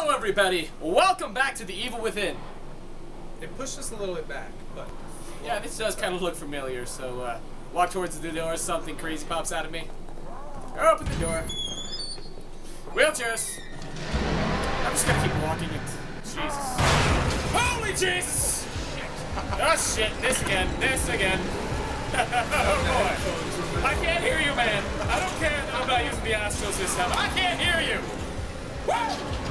Hello, everybody. Welcome back to The Evil Within. It pushed us a little bit back, but Yeah, this does kind of look familiar, so uh, walk towards the door, something crazy pops out of me. Open the door. Wheelchairs. I'm just gonna keep walking it. Jesus. Holy Jesus! Oh shit, this again, this again. oh boy. I can't hear you, man. I don't care that I'm not using the Astro system. I can't hear you! Woo!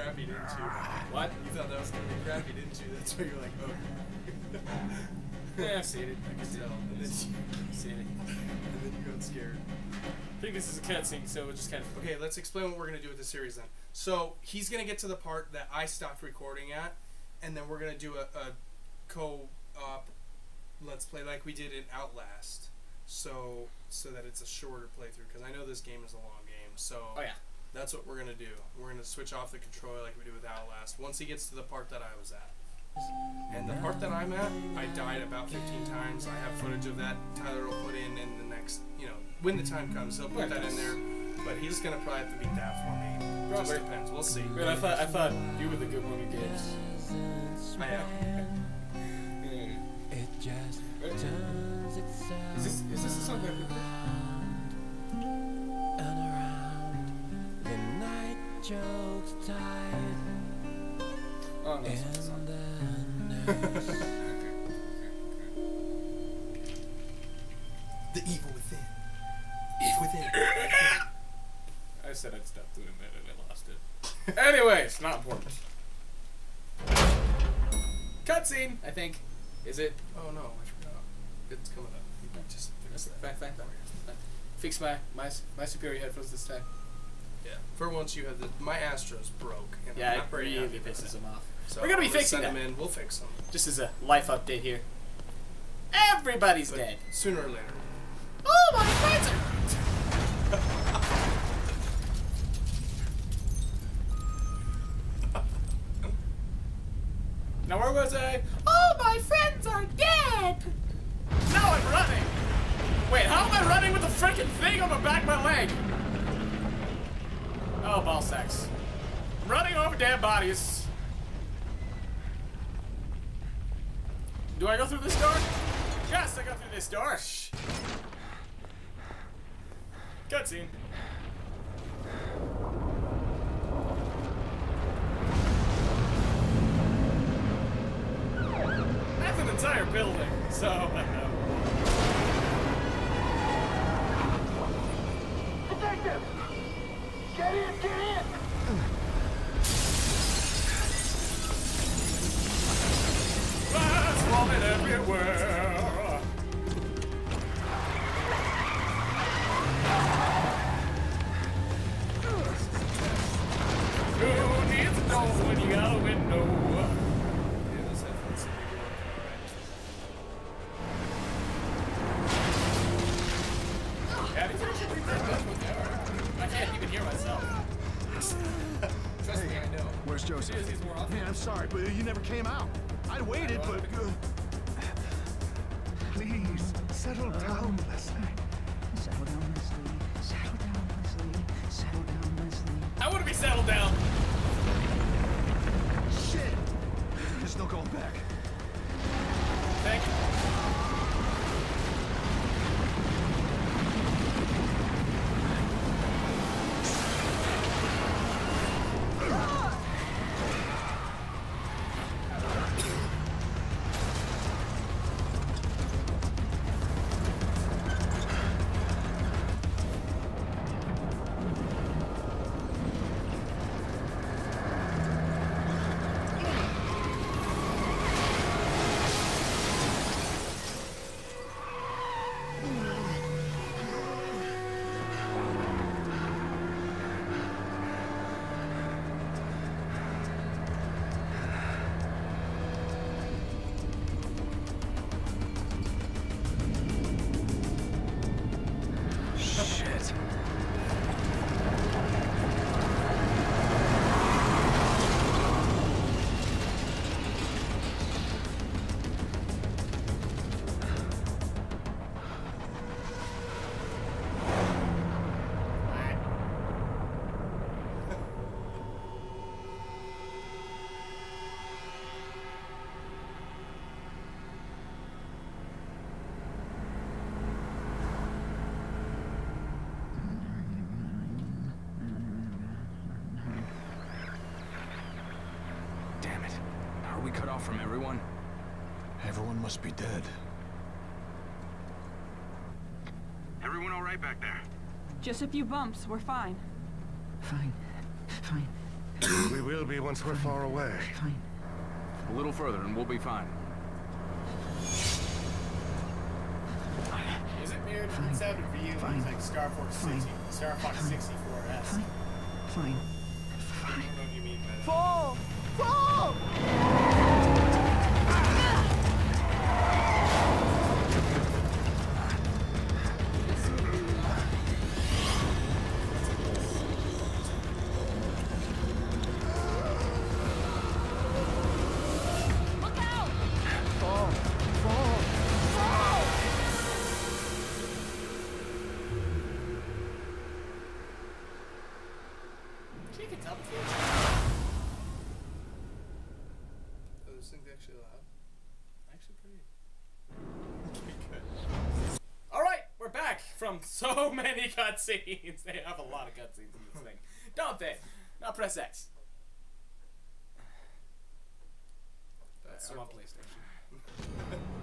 Crappy, didn't you? What? You thought that was gonna be crappy, didn't you? That's why you're like, oh. Yeah, I've seen it. I can tell. And then, you, seen it. and then you got scared. I think this is a cutscene, so we'll just kind of. Okay, let's explain what we're gonna do with the series then. So he's gonna get to the part that I stopped recording at, and then we're gonna do a, a co-op let's play like we did in Outlast. So so that it's a shorter playthrough because I know this game is a long game. So Oh yeah. That's what we're gonna do. We're gonna switch off the controller like we did with Outlast. Once he gets to the part that I was at. And the part that I'm at, I died about 15 times. I have footage of that. Tyler will put in in the next, you know, when the time comes, he'll put that in there. But he's gonna probably have to beat that for me. Just Probably. depends. We'll see. Man, I thought I thought you were the good one who gives. I am. It just turns itself Is this is this the night chokes tight Oh no, it's in the the evil within. Evil within. I said I'd stop doing that and I lost it. anyway, it's not important. Cutscene, I think. Is it? oh no, I forgot. It's coming up. Just fix that. Fine, fine, fine. fine. Fix my my my superior headphones this time. Yeah. For once, you have the my Astros broke. And Yeah, I'm it not very really pisses it. them off. So We're gonna be I'll fixing them in. We'll fix them. Just as a life update here. Everybody's But dead. Sooner or later. Oh my friends so. Cut off from everyone? Everyone must be dead. Everyone all right back there? Just a few bumps. We're fine. Fine. Fine. we will be once we're far away. Fine. A little further and we'll be fine. Is it weird? Fine. It sounded for you Fine. like Star Fox Fine. 60, Star Fox Fine. 64S. Fine. Fine. I don't know what you mean by that. Fall! so many cutscenes. They have a lot of cutscenes in this thing, don't they? Now press X. That's one PlayStation.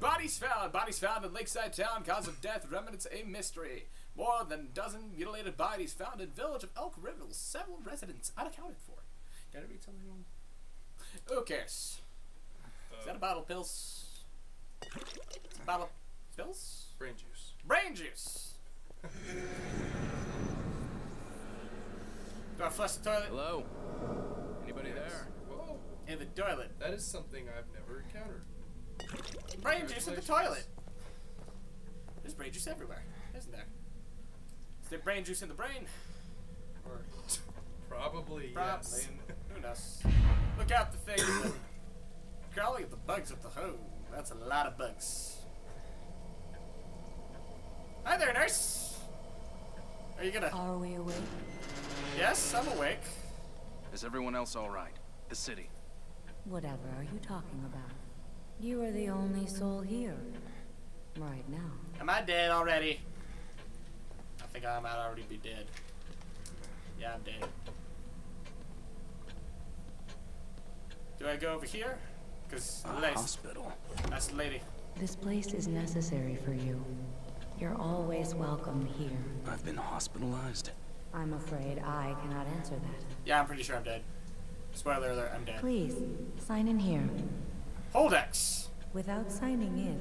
Bodies found. Bodies found in Lakeside Town. Cause of death. Remnants a mystery. More than a dozen mutilated bodies found in village of Elk River. Several residents unaccounted for. Did I read something wrong? Who cares? Is that a uh. bottle of pills? It's a bottle of pills? Brain juice. Brain juice. Do I flush the toilet? Hello? Anybody there? Whoa. In the toilet. That is something I've never encountered. Brain juice in the toilet. There's brain juice everywhere, isn't there? Is there brain juice in the brain? Or Probably, probably. yes. Who knows? Look out the thing. Crawling at the bugs at the home. That's a lot of bugs. Hi there, nurse. Are you gonna? Are we awake? Yes, I'm awake. Is everyone else all right? The city. Whatever are you talking about? You are the only soul here. Right now. Am I dead already? I think I might already be dead. Yeah, I'm dead. Do I go over here? Cause ah, A hospital. that's the lady. This place is necessary for you. You're always welcome here. I've been hospitalized. I'm afraid I cannot answer that. Yeah, I'm pretty sure I'm dead. Spoiler alert, I'm dead. Please, sign in here. Hold X. Without signing in,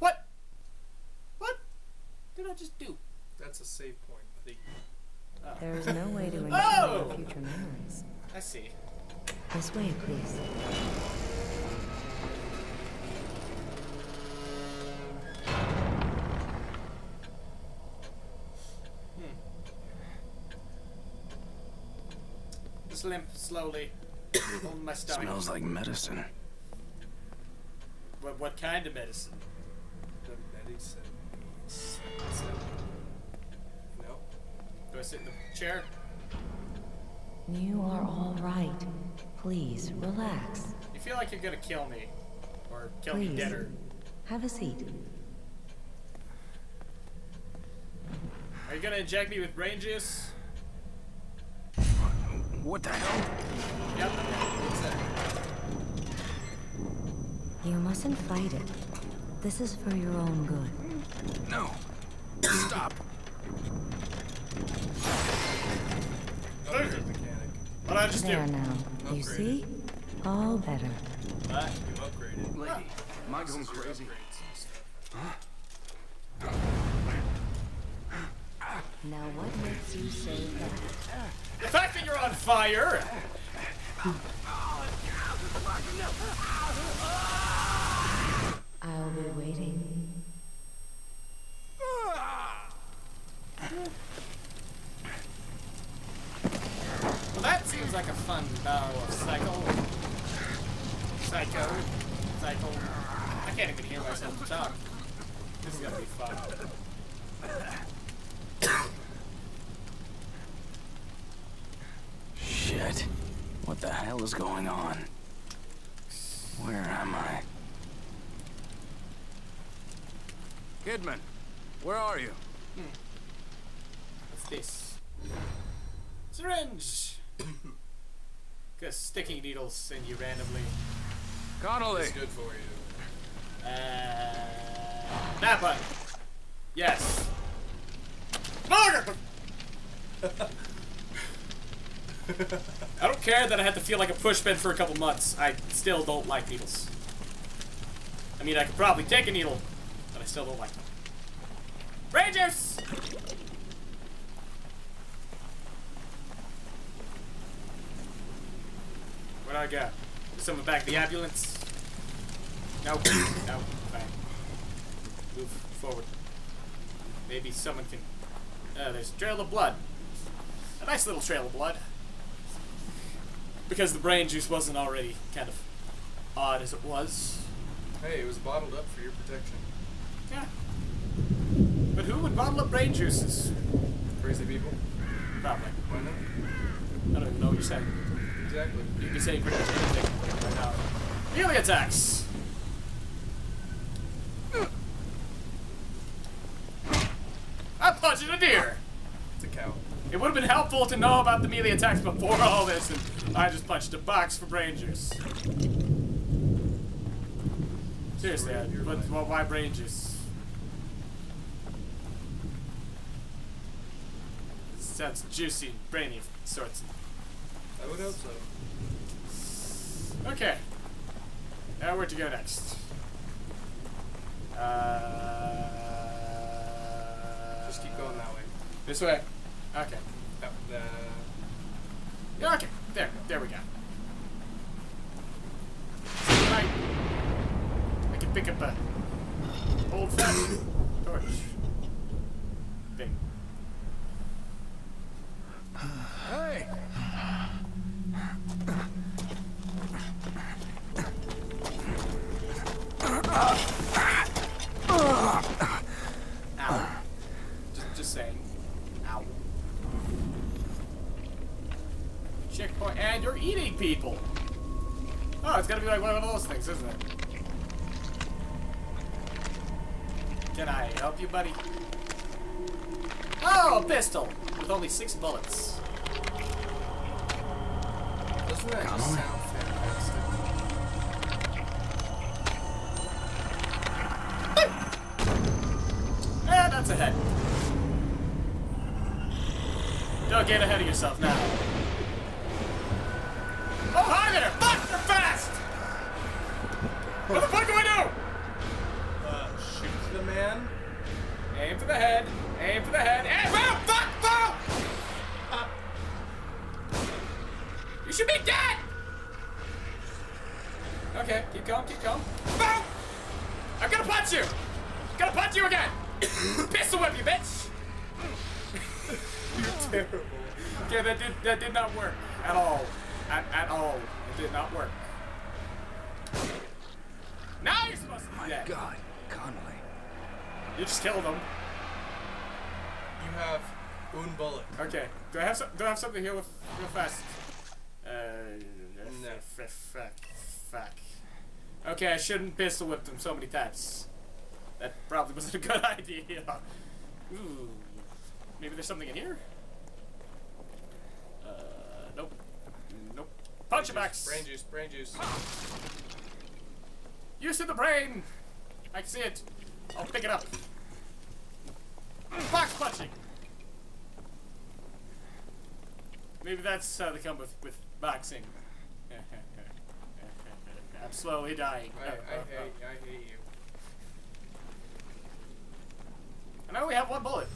What? What did I just do? That's a save point, buddy. Oh. there is no way to ensure Oh! future memories. I see. This way, please. Limp slowly. Holding my stomach. Smells like medicine. What, what kind of medicine? The medicine. You know? Do I sit in the chair? You are all right. Please, relax. You feel like you're gonna kill me. Or kill me Please. deader. Have a seat. Are you gonna inject me with brain juice? What the hell? Yep. You mustn't fight it. This is for your own good. No. Stop. Upgrade mechanic. I just There do? now. You see? All better. What? You upgraded. Lady, am I going This is your crazy? upgrades. Now what makes you say that? The fact that you're on fire! I'll be waiting. Well, that seems like a fun battle of cycle. Psycho. Cycle. I can't even hear myself talk. This is gonna be fun. Shit. What the hell is going on? Where am I? Kidman, where are you? What's this? Syringe! Just sticking needles in you randomly. Connelly! It's good for you. Uh, that button. Yes. Margaret! I don't care that I had to feel like a pushpin for a couple months. I still don't like needles. I mean, I could probably take a needle, but I still don't like them. Rangers! Where'd I go? Is someone back the ambulance? No. no. Fine. Move forward. Maybe someone can. Uh, there's a trail of blood. A nice little trail of blood. Because the brain juice wasn't already kind of odd as it was. Hey, it was bottled up for your protection. Yeah. But who would bottle up brain juices? Crazy people. Probably. Why not? I don't even know what you're saying. Exactly. You can be saying pretty much anything right now. Melee attacks! I'm punching a deer! It's a cow. It would have been helpful to know about the melee attacks before all this, and I just punched a box for brain juice. Seriously, I, Story of your but well, why brain juice? Sounds juicy, brainy of sorts. I would hope so. Okay. Now where to go next? Uh, Just keep going that way. This way. Okay. Yeah, okay. There. There we go. Right. I can pick up a old fashioned torch. Thing. Hey! Just, just saying. Ow. Checkpoint, and you're eating people. Oh, it's gotta be like one of those things, isn't it? Can I help you, buddy? Oh, a pistol with only six bullets. Do I have do I have something here with real fast? Uh, No. fuck, fuck. Okay, I shouldn't pistol whip them so many times. That probably wasn't a good idea. Ooh. Maybe there's something in here? Uh, nope. Nope. Punch box. Brain juice, brain juice. Use to the brain! I can see it. I'll pick it up. Box punching! Maybe that's how they come with, with boxing. I'm slowly dying. I, I hate, I hate you. I know we have one bullet.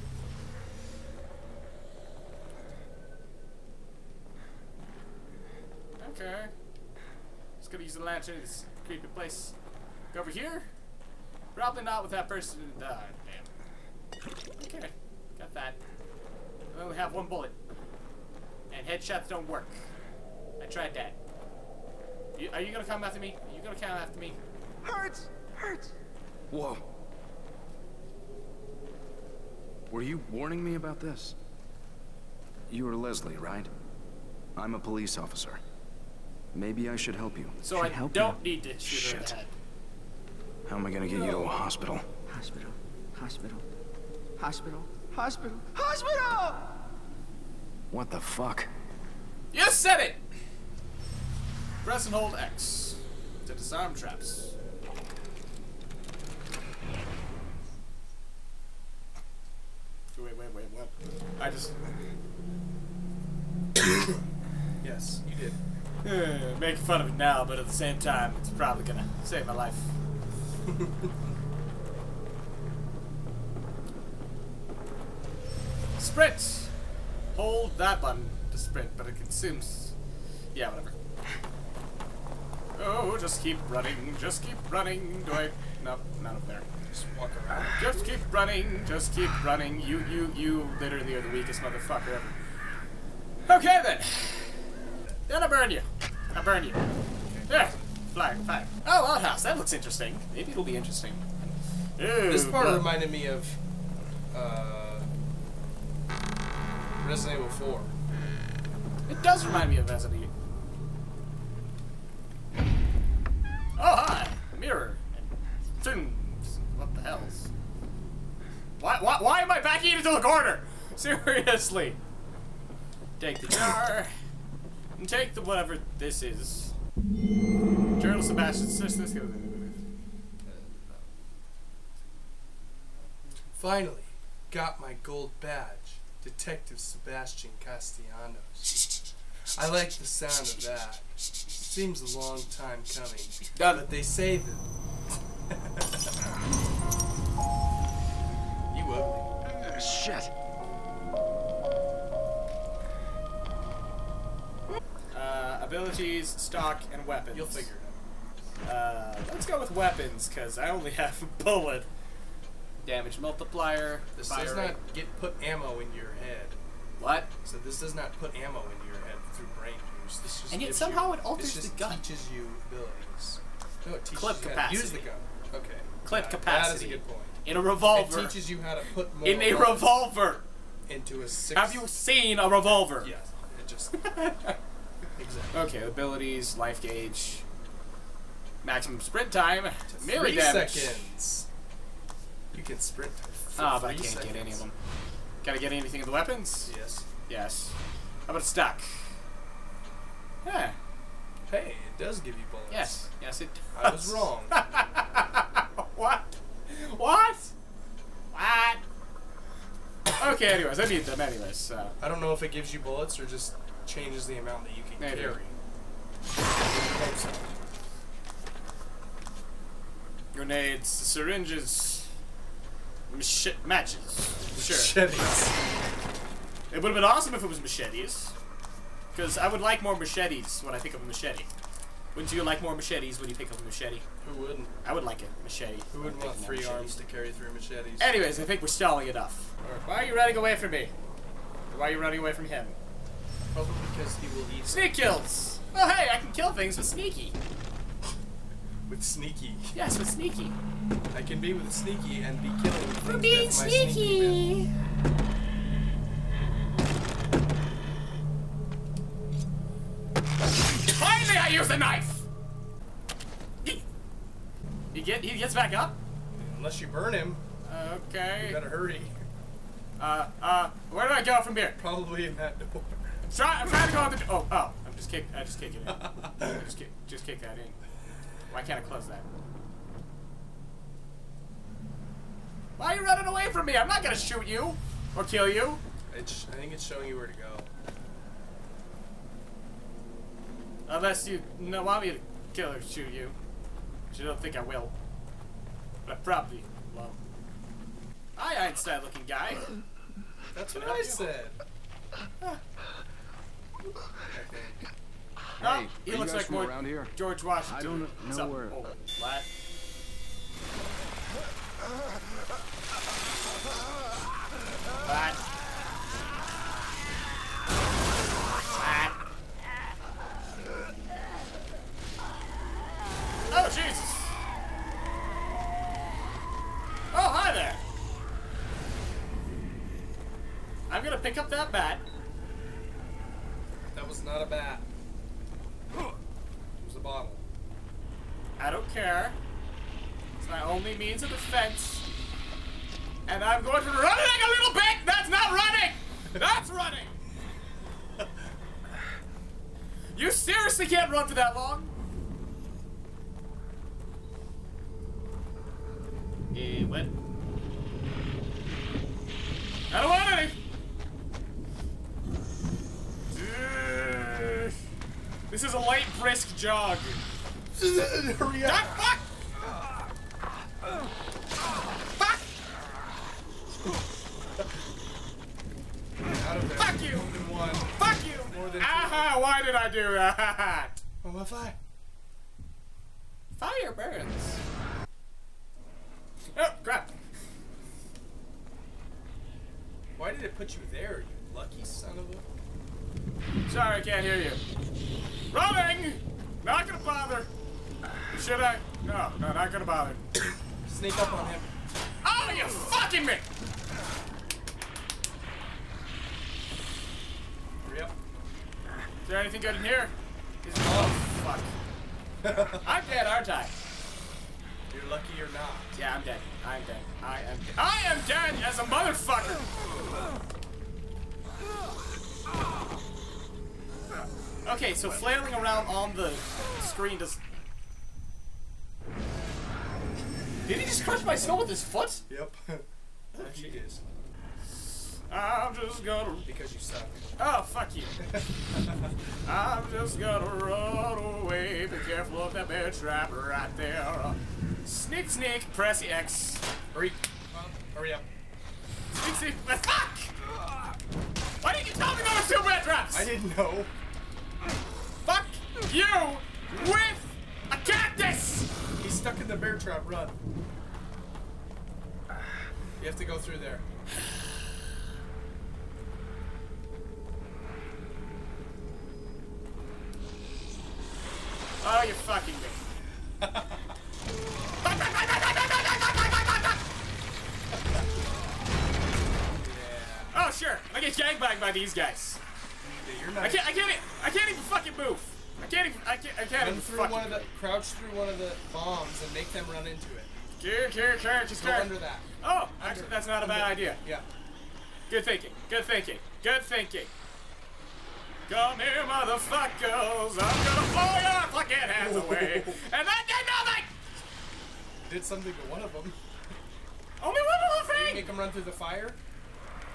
Okay. Just gonna use the lantern in this creepy place. Go over here? Probably not with that person. Uh, damn. Okay. Got that. I only have one bullet. And headshots don't work. I tried that. You, are you gonna come after me? Are you gonna come after me? Hurts! Hurts! Whoa. Were you warning me about this? You are Leslie, right? I'm a police officer. Maybe I should help you. So I help don't need to shoot her in the Shit. head. How am I gonna get you to a hospital? Hospital. Hospital. Hospital. Hospital. Hospital! What the fuck? You said it! Press and hold X to disarm traps. Wait, wait, wait, what? I just Yes, you did. uh, making fun of it now, but at the same time, it's probably gonna save my life. sprint. Hold that button to sprint, but it consumes. Yeah, whatever. Oh, just keep running, just keep running. Do I? Nope, not up there. Just walk around. Just keep running, just keep running. You, you, you literally are the weakest motherfucker ever. Okay then. Then I burn you. I burn you. There. Flag, flag. Oh, outhouse. That looks interesting. Maybe it'll be interesting. Ooh, This part blood. reminded me of uh, Resident Evil 4. It does remind me of Resident Evil. Oh, hi! Mirror. And things. What the hell's? Why, why, why am I backing into the corner? Seriously. Take the jar. And take the whatever this is. Journal Sebastian Sisters. Finally, got my gold badge. Detective Sebastian Castellanos. I like the sound of that. Seems a long time coming. Done. But they saved it. you ugly. Shit. Uh, abilities, stock, and weapons. You'll figure it out. Uh, let's go with weapons, because I only have a bullet. Damage multiplier. This does rate. not get put ammo in your head. What? So this does not put ammo into your head through brain juice. This just And yet somehow you, it alters the gun. teaches you abilities. No, it teaches Clip you how to use the gun. Okay. Clip Yeah, capacity. That is a good point. In a revolver. It teaches you how to put more In a revolver. into a six. Have you seen a revolver? Yes. It just exactly. Okay, abilities, life gauge, maximum sprint time, melee Three damage. seconds. You can sprint. Ah, but I can't get any of them. Can I get anything in the weapons? Yes. Yes. How about a stock? Yeah. Hey, it does give you bullets. Yes. Yes, it does. I was wrong. what? What? What? Okay, anyways, I need them anyways, so. I don't know if it gives you bullets or just changes the amount that you can Maybe. carry. Grenades, syringes, mach- matches. Sure. Machetes. It would have been awesome if it was machetes. Because I would like more machetes when I think of a machete. Wouldn't you like more machetes when you pick up a machete? Who wouldn't? I would like a machete. Who wouldn't want think of more three machetes. arms to carry three machetes? Anyways, I think we're stalling enough. Why are you running away from me? Why are you running away from him? Probably because he will eat Sneak kills! Oh hey, I can kill things with sneaky. with sneaky. Yes, with sneaky. I can be with sneaky and be killing things We're being with sneaky. bit. sneaky. Finally, I use the knife. He, he get he gets back up. Unless you burn him, Okay. you better hurry. Uh, uh, where do I go from here? Probably in that door. Try, I'm trying to go out the. Oh, oh, I'm just kick. I just kick it in. Just kick, just kick that in. Why can't I close that? Why are you running away from me? I'm not gonna shoot you or kill you. It's, I think it's showing you where to go. Unless you no want me to kill or shoot you. Which I don't think I will. But I probably will. Hi, Einstein-looking guy. That's what I I help you? said. Okay. Oh, he looks like more around here? George Washington. I don't know What's up? where- Oh, Oh, Jesus! Oh, hi there! I'm gonna pick up that bat. That was not a bat. It was a bottle. I don't care. It's my only means of defense. And I'm going to run like a little bit! That's not running! That's running! you seriously seriously can't run for that long. Eh, what? I don't want any. Ugh. This is a light, brisk jog. Hurry Ah, up! fuck! Fuck! Out of there. Fuck you! One. Fuck you! More than two. Aha! Why did I do that? Oh, my fire. Fire burns. Oh, crap. Why did it put you there, you lucky son of a... Sorry, I can't hear you. Running! Not gonna bother. Should I? No, no, not gonna bother. Sneak up on him. Oh, you fucking me! Hurry up. Is there anything good in here? Is oh, fuck. I'm dead, aren't I? You're lucky or not. Yeah, I'm dead. I'm dead. I am. I am dead as a motherfucker. Okay, so flailing around on the screen does. Did he just crush my skull with his foot? Yep. he is. I'm just gonna. Because you suck. Oh, fuck you. I'm just gonna run away. Be careful of that bear trap right there. Sneak, sneak, press X. Hurry. Up. Hurry up. Sneak, sneak, fuck! Why didn't you tell me there was two bear traps? I didn't know. You with a cactus! He's stuck in the bear trap. Run. You have to go through there. Oh, you fucking me. oh, sure. I get gangbanged by these guys. I can't. I can't. I can't even fucking move. I can't even. I can't. I can't Run even through one of the. Crouch through one of the bombs and make them run into it. Here, here, here, just Go here. under that. Oh, actually, that's not a bad idea. Yeah. Good thinking. Good thinking. Good thinking. Come here, motherfuckers. I'm gonna blow your fucking hands away. and that did nothing. Did something to one of them. Only one little Make them run through the fire.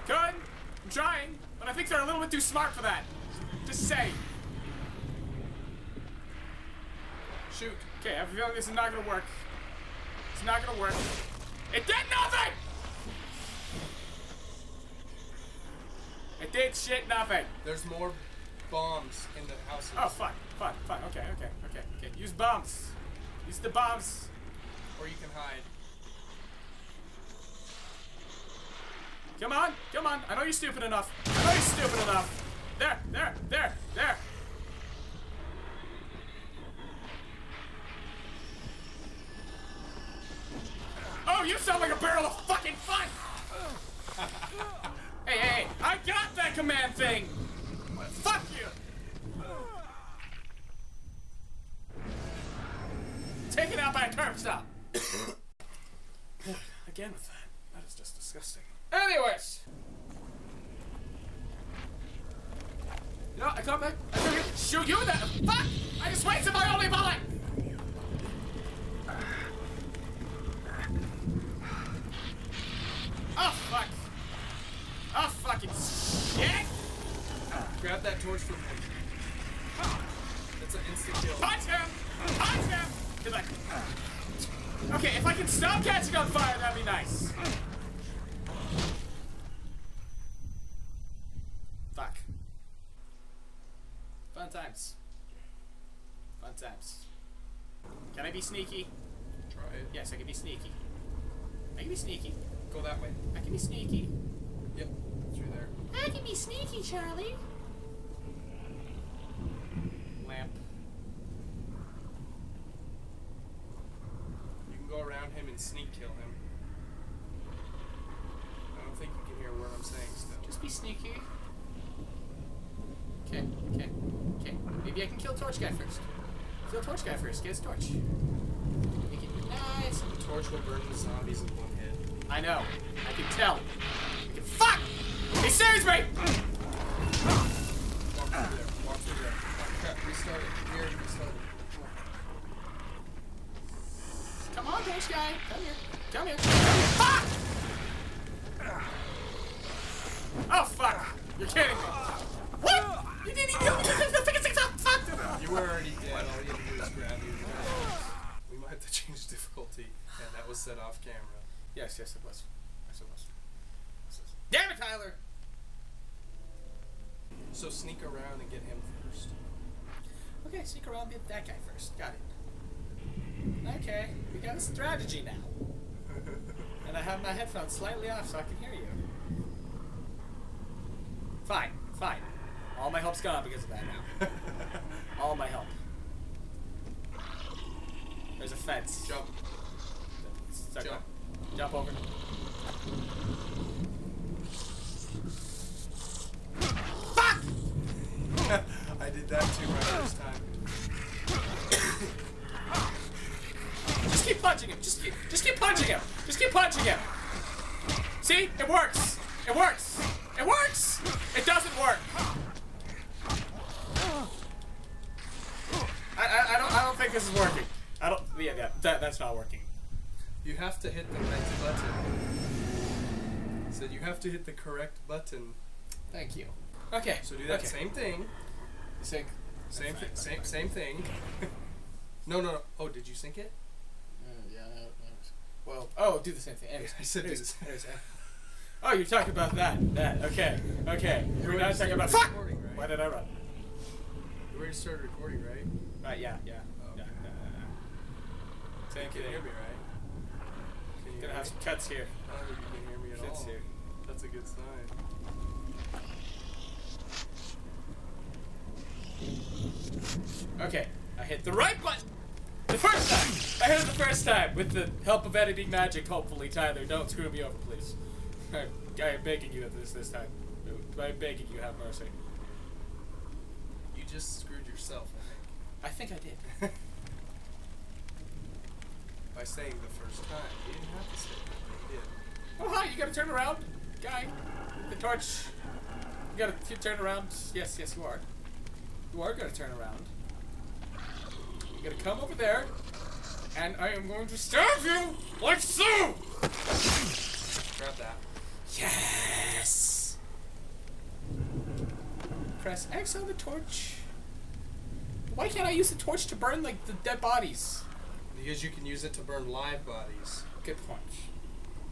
Good. I'm trying, but I think they're a little bit too smart for that. Just say. Shoot. Okay, I have a feeling this is not gonna work. It's not gonna work. It did nothing! It did shit nothing. There's more bombs in the house. Oh, fine, fine, fine. Okay, okay, okay, okay. Use bombs. Use the bombs. Or you can hide. Come on, come on. I know you're stupid enough. I know you're stupid enough. There, there, there, there. Oh, you fucking fun! hey, hey, I got that command thing! Fuck you! Taken out by a curb stop. Again with that. That is just disgusting. Anyways. You know, I come back. I come here. Shoot you in the fuck! I just wasted my only bullet! Oh fuck! Oh fucking shit! Grab that torch from him. That's an instant kill. Punch him! Punch him! 'Cause I- Okay, if I can stop catching on fire, that'd be nice. Fuck. Fun times. Fun times. Can I be sneaky? Try it. Yes, I can be sneaky. I can be sneaky. Go that way. I can be sneaky. Yep. Through there. I can be sneaky, Charlie. Lamp. You can go around him and sneak kill him. I don't think you can hear what I'm saying still. Just be sneaky. Okay, okay, okay. Maybe I can kill Torch Guy first. Kill Torch Guy first. Get his torch. Make it nice. The torch will burn the zombies in one hit. I know. I can tell. I can fuck! He saves me! Walk through there. Walk through there. Crap. restart it. We already restarted. Come on, Dash guy. Come here. Come here. Come here. Fuck! Oh, fuck. You're kidding me. What? You didn't even get the fucking things up. Fuck. You were already dead. All you had to do was grab you. We might have to change difficulty, and that was set off camera. Yes, yes, it was. Yes, it was. Yes, it was. Damn it, Tyler! So sneak around and get him first. Okay, sneak around, get that guy first. Got it. Okay, we got a strategy now. And I have my headphones slightly off so I can hear you. Fine, fine. All my help's gone because of that now. All my help. There's a fence. Jump. It's okay. Jump. Jump over. Fuck! I did that too my first time. Just keep punching him. Just keep, just keep punching him. Just keep punching him. See? It works. It works. It works. It doesn't work. I, I, I don't I don't think this is working. I don't yeah, yeah that, that's not working. You have to hit the right button. Said you have to hit the correct button. Thank you. Okay. So do that okay. same thing. Sync. Same Fine, thing. fine, Same fine. same thing. no, no, no. Oh, did you sync it? Uh, yeah. that- that was- Well. Oh, do the same thing. Anyways, I said do anyways, the same- anyways, uh, Oh, you're talking about that. That. Okay. Okay. We're not talking about. started Fuck! recording, right? Why did I run? You already started recording, right? Right. Yeah. Yeah. Oh, yeah, okay. yeah. Same You can thing. hear me, right? Gonna have some cuts here. I don't think you can hear me at Cuts all. here. That's a good sign. Okay, I hit the right button. The first time. I hit it the first time with the help of editing magic. Hopefully, Tyler, don't screw me over, please. I, I am begging you at this this time. I'm begging you, have mercy. You just screwed yourself, I think. I think I did. By saying the first time. You didn't have to say it, but you did. Oh hi, you gotta turn around, guy. The torch. You gotta you turn around. Yes, yes, you are. You are gonna turn around. You gotta come over there, and I am going to stab you like so. Grab that. Yes. Press X on the torch. Why can't I use the torch to burn like the dead bodies? Because you can use it to burn live bodies. Good point.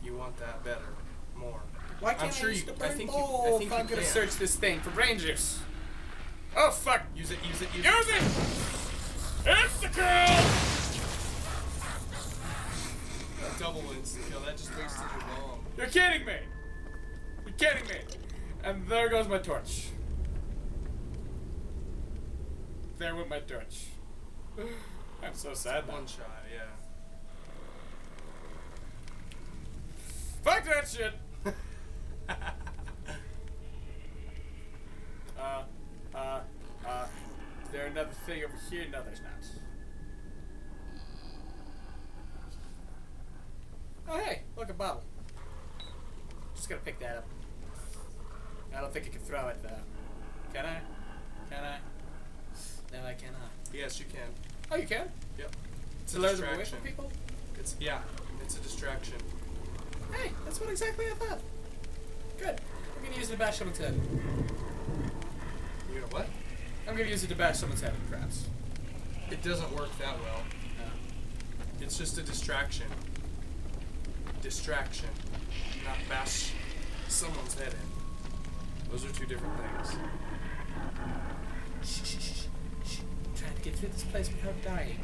You want that better. More. Why can't I'm sure I use you- the I think you- I think I'm gonna search this thing for brain juice? Oh fuck! Use it, use it, use Use it. it! It's the girl! Double instant kill. That just wasted your bomb. You're kidding me! You're kidding me! And there goes my torch. There went my torch. I'm so sad. One shot, yeah. Fuck that shit! uh, uh, uh, is there another thing over here? No, there's not. Oh, hey, look, a bottle. Just gonna pick that up. I don't think I can throw it, though. Can I? Can I? No, I cannot. Yes, you can. Oh, you can? Yep. It's To a distraction. people? It's yeah. It's a distraction. Hey, that's what exactly I thought. Good. I'm gonna use it to bash someone's head. You know what? I'm gonna use it to bash someone's head in craps. It doesn't work that well. No. It's just a distraction. Distraction. Not bash someone's head in. Those are two different things. get through this place without dying.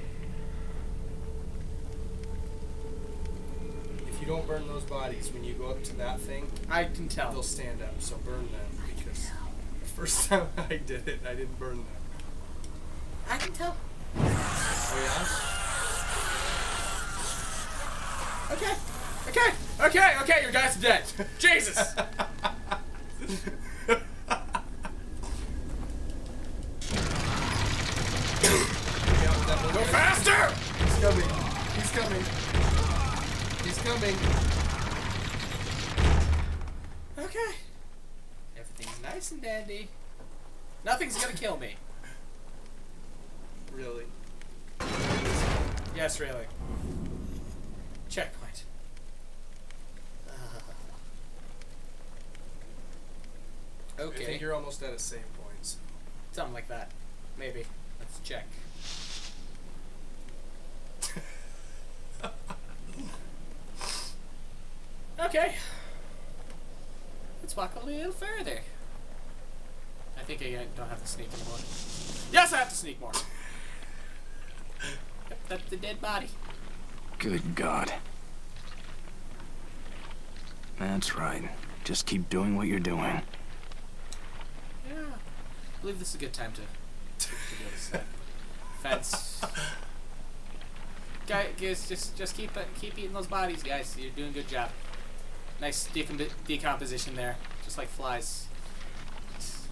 If you don't burn those bodies when you go up to that thing, I can tell. they'll stand up. So burn them because the first time I did it, I didn't burn them. I can tell. Oh Okay. Okay. Okay. Okay. Your guy's are dead. Jesus. yeah? yeah that Go one- faster. He's coming. He's coming. He's coming. Okay. Everything's nice and dandy. Nothing's gonna kill me. Really? Yes, really. Checkpoint. I Okay. I think you're almost at a save point. So. Something like that. Maybe. Let's check. okay. Let's walk a little further. I think I don't have to sneak anymore. Yes, I have to sneak more. Yep, that's the dead body. Good God. That's right. Just keep doing what you're doing. Yeah. I believe this is a good time to, to, go to set. Fence. Guys, just just keep uh, keep eating those bodies, guys. You're doing a good job. Nice decom- decomposition there, just like flies.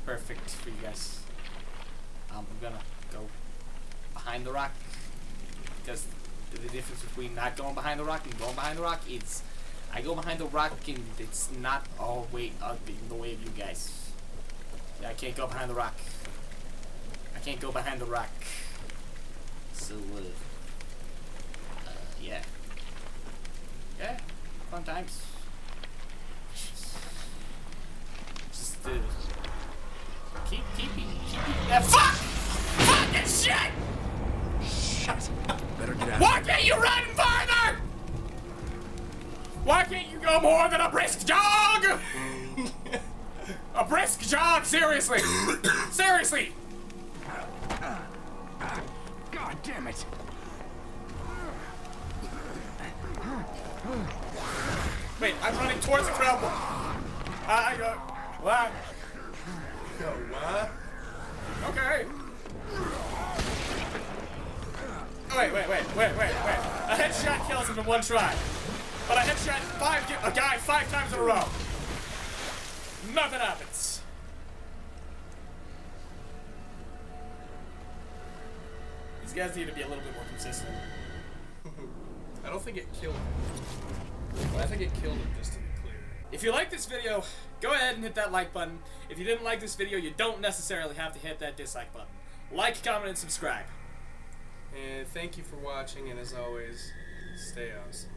Perfect for you guys. Um, I'm gonna go behind the rock because the difference between not going behind the rock and going behind the rock is I go behind the rock and it's not all the way up in the way of you guys. Yeah, I can't go behind the rock. I can't go behind the rock. So, uh, uh yeah. Yeah, fun times. Just, uh, keep, keep, keep eating. Fuck! Fucking shit! Shut up. Better get out. Why can't you run farther? Why can't you go more than a brisk jog? a brisk jog, seriously. seriously. God damn it. Wait, I'm running towards the crowd. I uh, go. What? what? Okay. Oh, wait, wait, wait, wait, wait, wait. A headshot kills him in one try. But a headshot five a guy five times in a row. Nothing happens. These guys need to be a little bit more consistent. I don't think it killed him. I think it killed him, just to be clear. If you like this video, go ahead and hit that like button. If you didn't like this video, you don't necessarily have to hit that dislike button. Like, comment, and subscribe. And thank you for watching, and as always, stay awesome.